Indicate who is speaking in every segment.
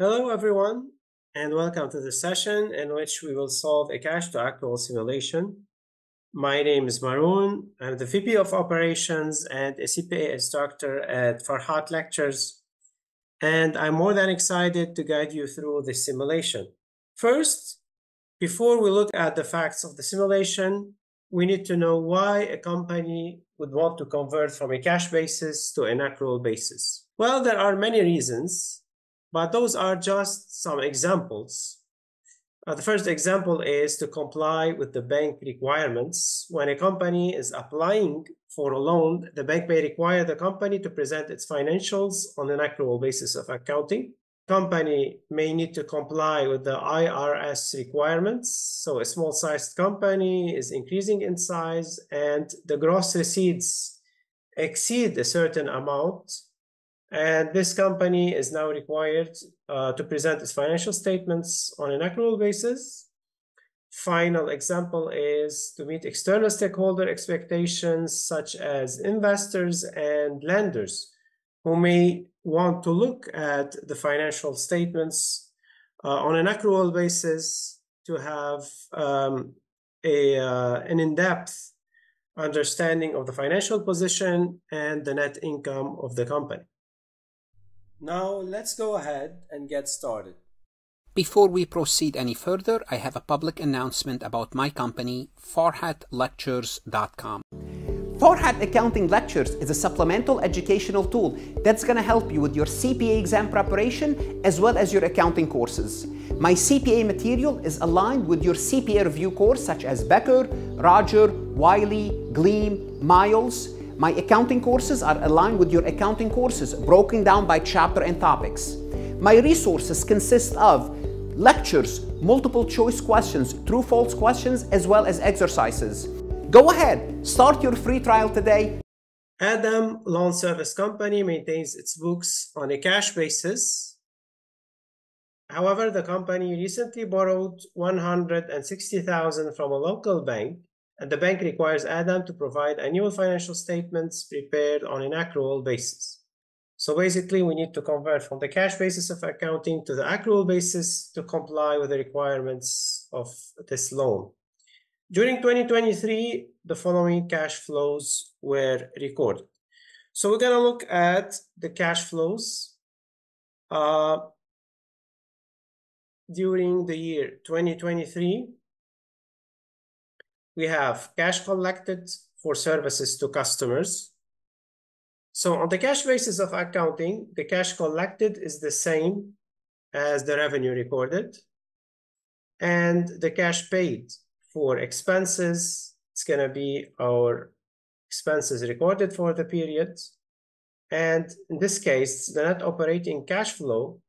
Speaker 1: Hello, everyone, and welcome to the session in which we will solve a cash-to-accrual simulation. My name is Maroon. I'm the VP of Operations and a CPA instructor at Farhat Lectures, and I'm more than excited to guide you through the simulation. First, before we look at the facts of the simulation, we need to know why a company would want to convert from a cash basis to an accrual basis. Well, there are many reasons, but those are just some examples. Uh, the first example is to comply with the bank requirements. When a company is applying for a loan, the bank may require the company to present its financials on an accrual basis of accounting. Company may need to comply with the IRS requirements. So a small sized company is increasing in size and the gross receipts exceed a certain amount and this company is now required uh, to present its financial statements on an accrual basis. Final example is to meet external stakeholder expectations, such as investors and lenders, who may want to look at the financial statements uh, on an accrual basis to have um, a, uh, an in-depth understanding of the financial position and the net income of the company. Now let's go ahead and get started.
Speaker 2: Before we proceed any further, I have a public announcement about my company, farhatlectures.com.
Speaker 3: Farhat Accounting Lectures is a supplemental educational tool that's going to help you with your CPA exam preparation as well as your accounting courses. My CPA material is aligned with your CPA review course such as Becker, Roger, Wiley, Gleim, Miles, my accounting courses are aligned with your accounting courses, broken down by chapter and topics. My resources consist of lectures, multiple choice questions, true false questions, as well as exercises. Go ahead, start your free trial today.
Speaker 1: Adam Lawn Service Company maintains its books on a cash basis. However, the company recently borrowed 160,000 from a local bank and the bank requires Adam to provide annual financial statements prepared on an accrual basis. So basically, we need to convert from the cash basis of accounting to the accrual basis to comply with the requirements of this loan. During 2023, the following cash flows were recorded. So we're going to look at the cash flows uh, during the year 2023 we have cash collected for services to customers. So on the cash basis of accounting, the cash collected is the same as the revenue recorded. And the cash paid for expenses, it's going to be our expenses recorded for the period. And in this case, the net operating cash flow,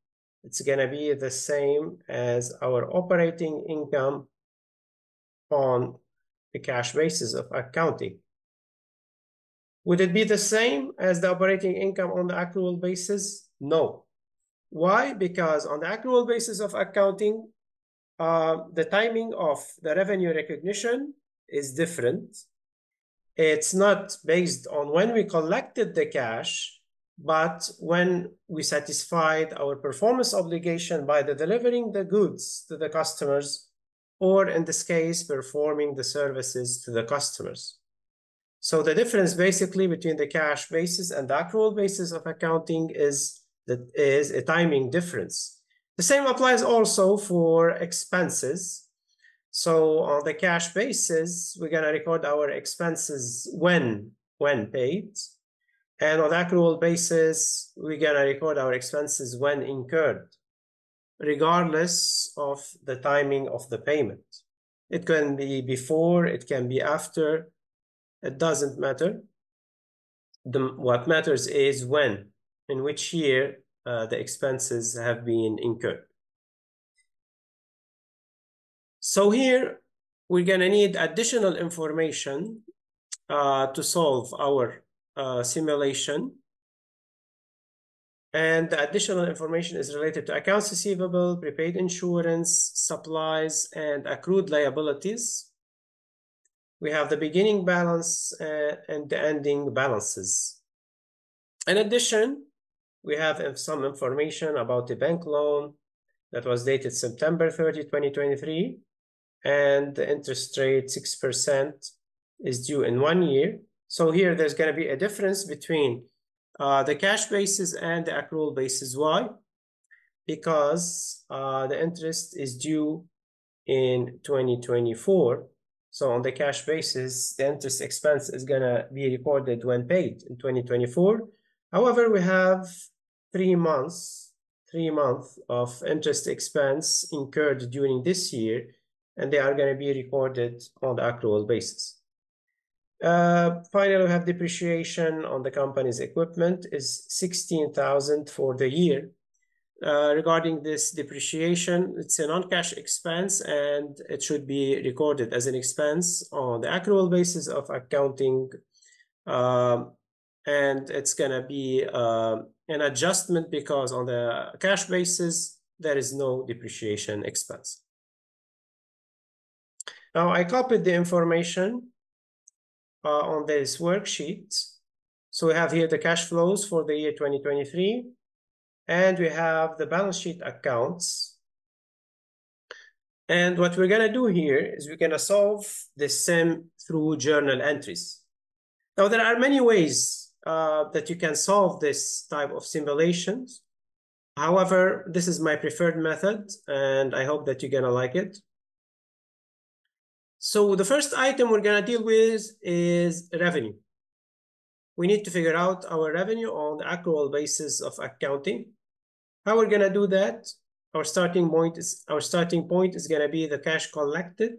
Speaker 1: it's going to be the same as our operating income on the cash basis of accounting. Would it be the same as the operating income on the accrual basis? No. Why? Because on the accrual basis of accounting, uh, the timing of the revenue recognition is different. It's not based on when we collected the cash, but when we satisfied our performance obligation by the delivering the goods to the customers or in this case, performing the services to the customers. So the difference basically between the cash basis and the accrual basis of accounting is that is a timing difference. The same applies also for expenses. So on the cash basis, we're to record our expenses when when paid. And on the accrual basis, we're to record our expenses when incurred regardless of the timing of the payment. It can be before, it can be after, it doesn't matter. The, what matters is when, in which year uh, the expenses have been incurred. So here, we're gonna need additional information uh, to solve our uh, simulation. And the additional information is related to accounts receivable, prepaid insurance, supplies, and accrued liabilities. We have the beginning balance uh, and the ending balances. In addition, we have some information about the bank loan that was dated September 30, 2023, and the interest rate 6% is due in one year. So here there's going to be a difference between uh, the cash basis and the accrual basis. Why? Because uh, the interest is due in 2024. So on the cash basis, the interest expense is going to be recorded when paid in 2024. However, we have three months, three months of interest expense incurred during this year, and they are going to be recorded on the accrual basis. Uh, finally, we have depreciation on the company's equipment is 16,000 for the year. Uh, regarding this depreciation, it's a non-cash expense and it should be recorded as an expense on the accrual basis of accounting. Um, and it's going to be uh, an adjustment because on the cash basis, there is no depreciation expense. Now, I copied the information uh, on this worksheet. So we have here the cash flows for the year 2023, and we have the balance sheet accounts. And what we're going to do here is we're going to solve the sum through journal entries. Now, there are many ways uh, that you can solve this type of simulations. However, this is my preferred method, and I hope that you're going to like it. So the first item we're going to deal with is revenue. We need to figure out our revenue on the accrual basis of accounting. How we're going to do that? Our starting point is our starting point is going to be the cash collected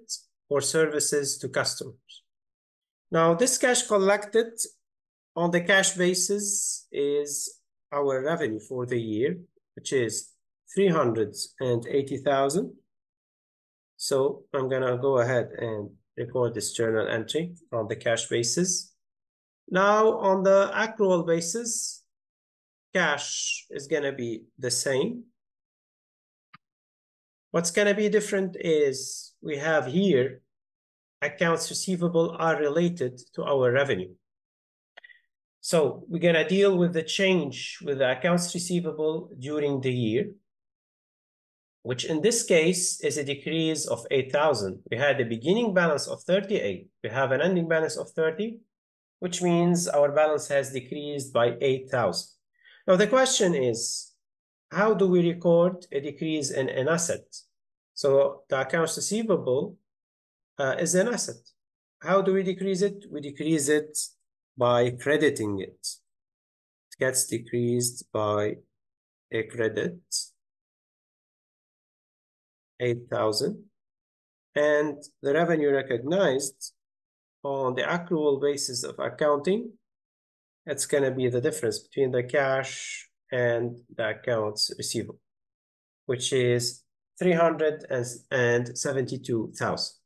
Speaker 1: for services to customers. Now, this cash collected on the cash basis is our revenue for the year, which is 380,000. So I'm gonna go ahead and record this journal entry on the cash basis. Now on the accrual basis, cash is gonna be the same. What's gonna be different is we have here accounts receivable are related to our revenue. So we're gonna deal with the change with the accounts receivable during the year which in this case is a decrease of 8,000. We had a beginning balance of 38. We have an ending balance of 30, which means our balance has decreased by 8,000. Now the question is, how do we record a decrease in an asset? So the accounts receivable uh, is an asset. How do we decrease it? We decrease it by crediting it. It gets decreased by a credit 8,000 and the revenue recognized on the accrual basis of accounting, it's going to be the difference between the cash and the accounts receivable, which is 372,000.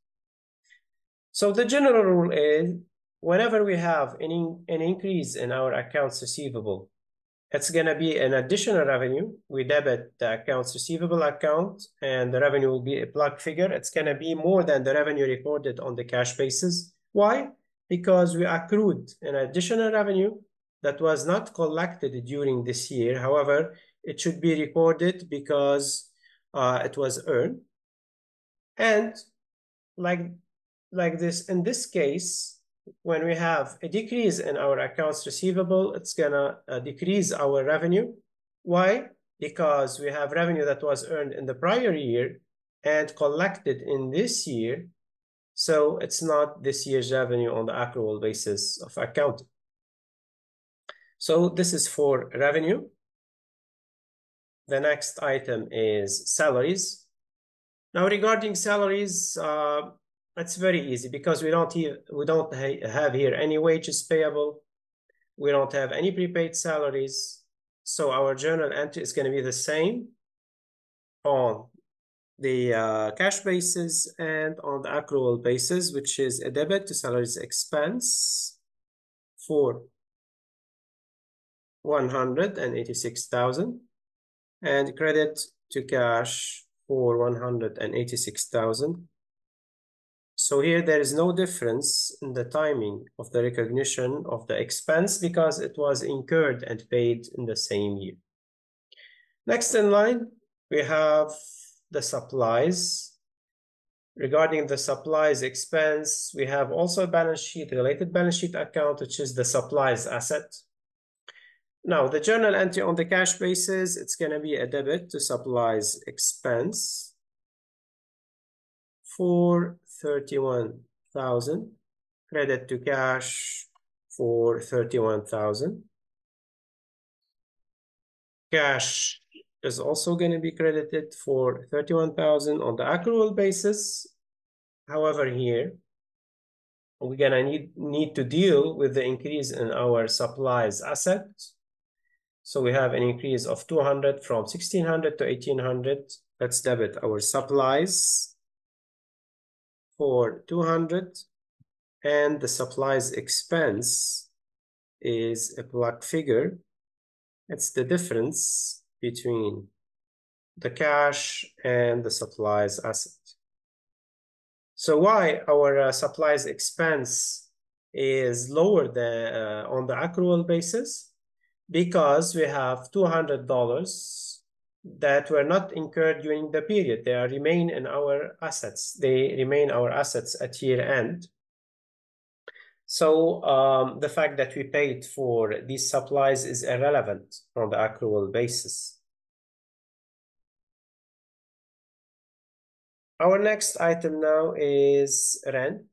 Speaker 1: So the general rule is whenever we have an, an increase in our accounts receivable it's going to be an additional revenue. We debit the accounts receivable account and the revenue will be a plug figure. It's going to be more than the revenue recorded on the cash basis. Why? Because we accrued an additional revenue that was not collected during this year. However, it should be recorded because uh, it was earned. And like, like this, in this case, when we have a decrease in our accounts receivable, it's gonna uh, decrease our revenue. Why? Because we have revenue that was earned in the prior year and collected in this year. So it's not this year's revenue on the accrual basis of accounting. So this is for revenue. The next item is salaries. Now regarding salaries, uh, it's very easy because we don't we don't ha have here any wages payable. We don't have any prepaid salaries. So our journal entry is going to be the same on the uh, cash basis and on the accrual basis, which is a debit to salaries expense for 186,000 and credit to cash for 186,000 so here there is no difference in the timing of the recognition of the expense because it was incurred and paid in the same year. Next in line, we have the supplies. Regarding the supplies expense, we have also a balance sheet, related balance sheet account, which is the supplies asset. Now, the journal entry on the cash basis, it's going to be a debit to supplies expense for 31,000, credit to cash for 31,000. Cash is also going to be credited for 31,000 on the accrual basis. However, here, we're going to need, need to deal with the increase in our supplies asset. So we have an increase of 200 from 1600 to 1800. Let's debit our supplies for 200 and the supplies expense is a plug figure. It's the difference between the cash and the supplies asset. So why our uh, supplies expense is lower than uh, on the accrual basis? Because we have $200 that were not incurred during the period. They are remain in our assets. They remain our assets at year end. So um, the fact that we paid for these supplies is irrelevant on the accrual basis. Our next item now is rent.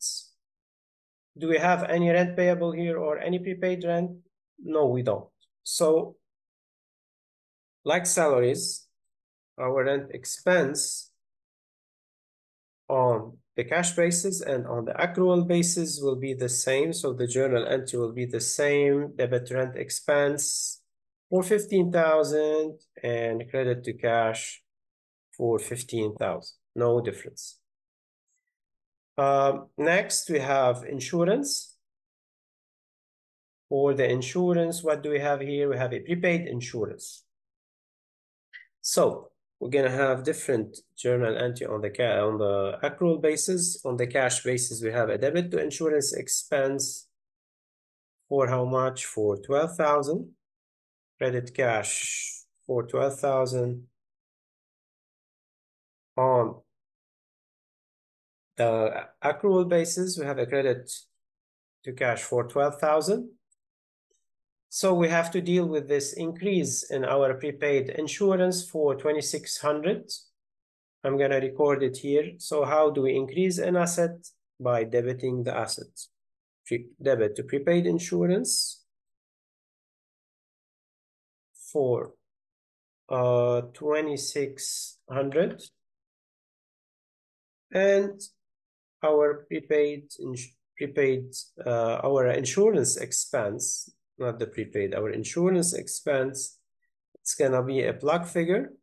Speaker 1: Do we have any rent payable here or any prepaid rent? No, we don't. So like salaries, our rent expense on the cash basis and on the accrual basis will be the same. So the journal entry will be the same. Debit rent expense for 15,000 and credit to cash for 15,000. No difference. Um, next, we have insurance. For the insurance, what do we have here? We have a prepaid insurance. So we're gonna have different journal entry on the on the accrual basis. On the cash basis, we have a debit to insurance expense for how much? For 12,000. Credit cash for 12,000. On the accrual basis, we have a credit to cash for 12,000. So we have to deal with this increase in our prepaid insurance for 2600. I'm going to record it here. So how do we increase an asset? By debiting the asset. Pre debit to prepaid insurance for uh, 2600 and our prepaid prepaid uh, our insurance expense not the prepaid, our insurance expense, it's gonna be a plug figure.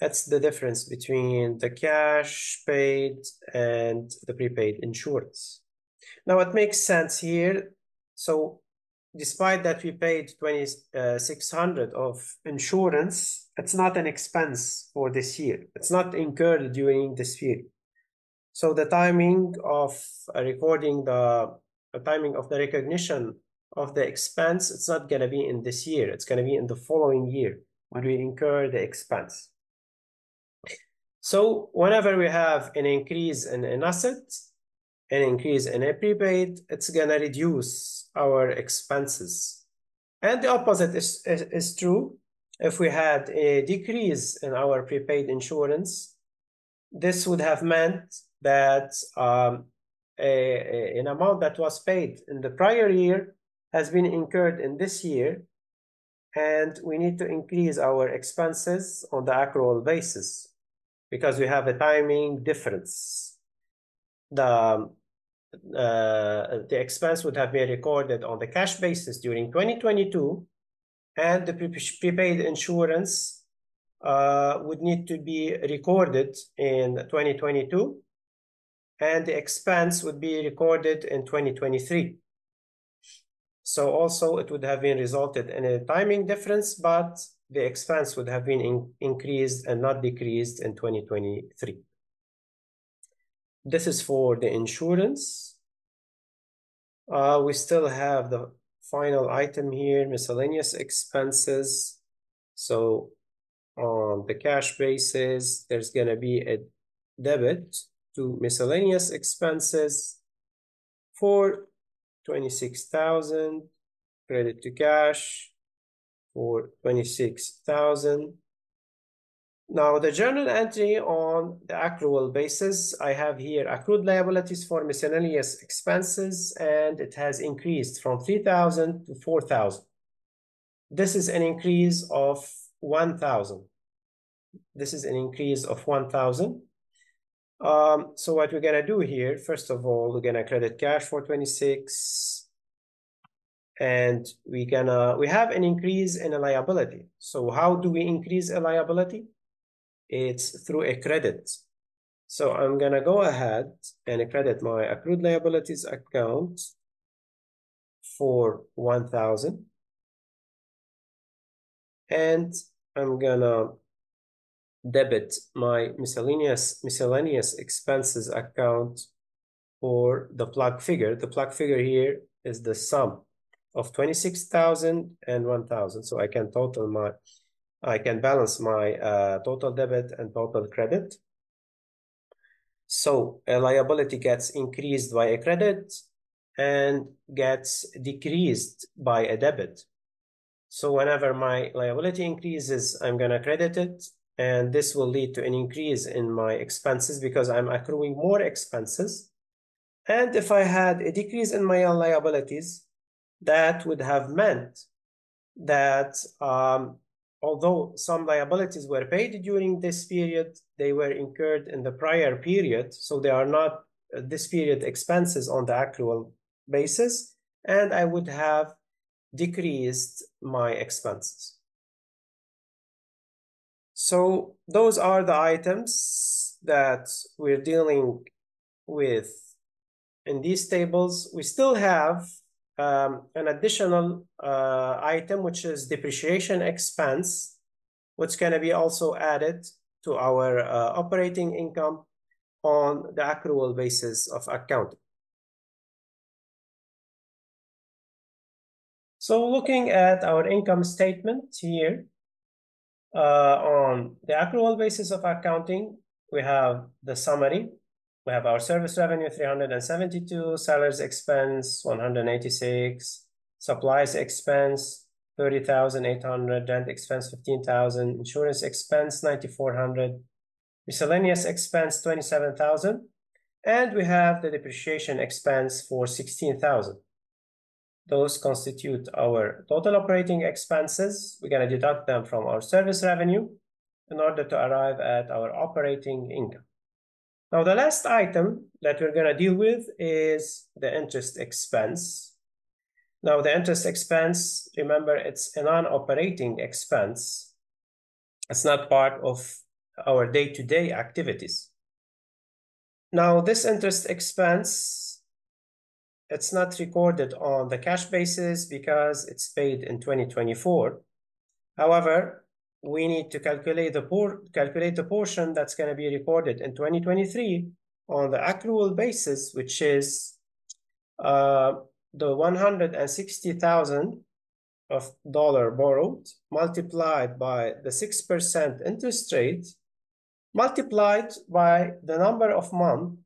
Speaker 1: That's the difference between the cash paid and the prepaid insurance. Now it makes sense here. So despite that we paid 2600 uh, of insurance, it's not an expense for this year. It's not incurred during this year. So the timing of uh, recording the the timing of the recognition of the expense, it's not going to be in this year. It's going to be in the following year when we incur the expense. So whenever we have an increase in an asset, an increase in a prepaid, it's going to reduce our expenses. And the opposite is, is, is true. If we had a decrease in our prepaid insurance, this would have meant that um, an amount that was paid in the prior year has been incurred in this year, and we need to increase our expenses on the accrual basis because we have a timing difference. The, uh, the expense would have been recorded on the cash basis during 2022, and the pre prepaid insurance uh, would need to be recorded in 2022 and the expense would be recorded in 2023. So also it would have been resulted in a timing difference, but the expense would have been in increased and not decreased in 2023. This is for the insurance. Uh, we still have the final item here, miscellaneous expenses. So on the cash basis, there's going to be a debit to miscellaneous expenses for 26,000 credit to cash for 26,000 now the journal entry on the accrual basis, I have here accrued liabilities for miscellaneous expenses and it has increased from 3,000 to 4,000. This is an increase of 1,000. This is an increase of 1,000. Um, so what we're gonna do here, first of all, we're gonna credit cash for 26 and we gonna, we have an increase in a liability. So how do we increase a liability? it's through a credit. So I'm gonna go ahead and credit my accrued liabilities account for 1000 and I'm gonna debit my miscellaneous miscellaneous expenses account for the plug figure. The plug figure here is the sum of 26,000 and 1,000. So I can total my I can balance my uh, total debit and total credit. So a liability gets increased by a credit and gets decreased by a debit. So whenever my liability increases, I'm going to credit it. And this will lead to an increase in my expenses because I'm accruing more expenses. And if I had a decrease in my liabilities, that would have meant that um, although some liabilities were paid during this period, they were incurred in the prior period, so they are not uh, this period expenses on the accrual basis, and I would have decreased my expenses. So those are the items that we're dealing with in these tables. We still have um, an additional uh, item, which is depreciation expense, which can be also added to our uh, operating income on the accrual basis of accounting. So looking at our income statement here, uh, on the accrual basis of accounting, we have the summary, we have our service revenue 372, salaries expense 186, supplies expense 30,800, rent expense 15,000, insurance expense 9,400, miscellaneous expense 27,000, and we have the depreciation expense for 16,000. Those constitute our total operating expenses. We're going to deduct them from our service revenue in order to arrive at our operating income. Now, the last item that we're going to deal with is the interest expense. Now, the interest expense, remember, it's a non-operating expense. It's not part of our day-to-day -day activities. Now, this interest expense, it's not recorded on the cash basis because it's paid in 2024. However, we need to calculate the por calculate the portion that's going to be recorded in 2023 on the accrual basis, which is uh, the 160,000 of dollar borrowed multiplied by the 6% interest rate multiplied by the number of months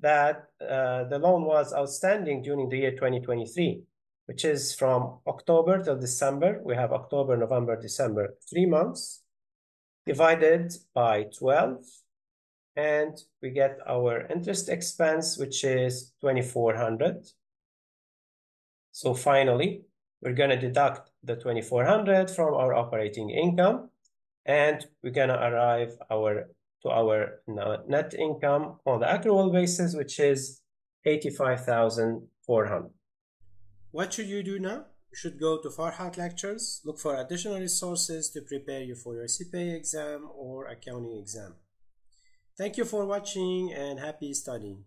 Speaker 1: that uh, the loan was outstanding during the year 2023 which is from October till December. We have October, November, December, three months divided by 12. And we get our interest expense, which is 2400. So finally, we're going to deduct the 2400 from our operating income and we're going to arrive our to our net income on the accrual basis, which is 85,400. What should you do now? You should go to Farhat Lectures, look for additional resources to prepare you for your CPA exam or accounting exam. Thank you for watching and happy studying.